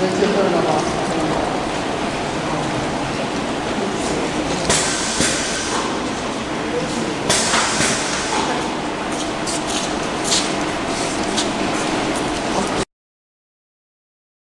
全然取るのが。